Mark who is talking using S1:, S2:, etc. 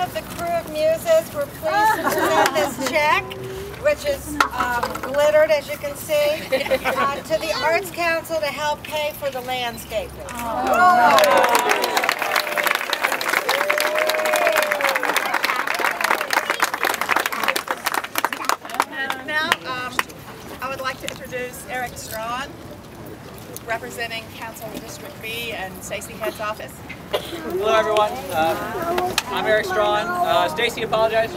S1: of the Krewe of Muses, we're pleased to present this check, which is um, glittered, as you can see, uh, to the Arts Council to help pay for the landscaping.
S2: And now, um, I would like to introduce Eric Strawn, representing Council District B and Stacy Head's office.
S3: Hello everyone, uh, I'm Eric Strawn. Uh, Stacy apologizes.